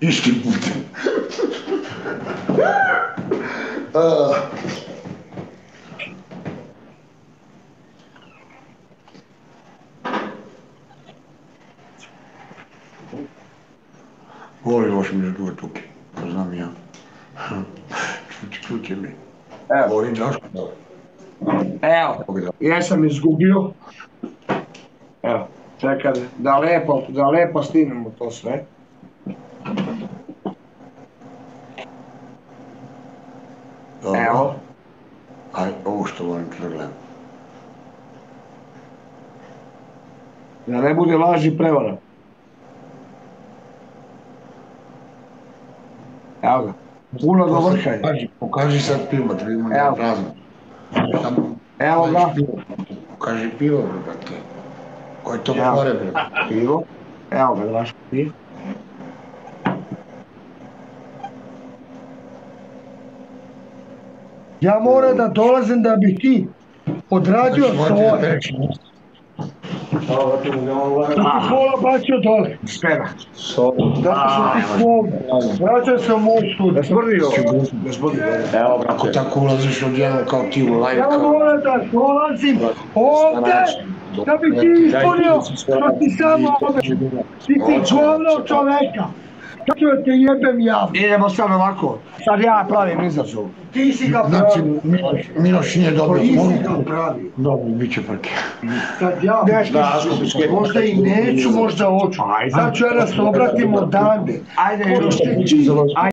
Istim putem. uh, Voli loš mi ždu tuke, to znam ja. Čuti, čuti mi. Evo, Voli Daško. evo, ja sam izgubio. Evo, čekaj, da lepo, da lepo stinemo to sve. Dobro. Evo, Aj, ovo što volim da gledam. da ne bude laži prevara. Evo ga, puno do vrha je. Pokaži, pokaži sad pivo, da vidimo da je Evo. prazno. Samo Evo ga, pokaži pivo. Pokaži pivo, brate. Koje to pare, brate. pivo. Evo ga, Draško, pivo. Ja moram da dolazim da bi ti odradio svoje. Da ti pola bacio dole. Spera. Što ti svog. Vraćaj se u moj studij. Smrdi ovo. Gospodin, Evo, Ako tako ulaziš odjedno kao ti u live, Ja moram da dolazim ovde da bi ti ispunio što ti samo ovde. Ti ti govno čoveka. Kako te jebem ja? Idemo sad ovako. Sad ja pravim izazov. Ti si ga Znači, pravi. Miloš, Miloš nije dobio Ti si ga pravi. Dobro, bit će prke. Sad ja Nešto možda i neću, možda hoću. Sad ću ja da se obratim odande. Ajde, će Ajde, ti?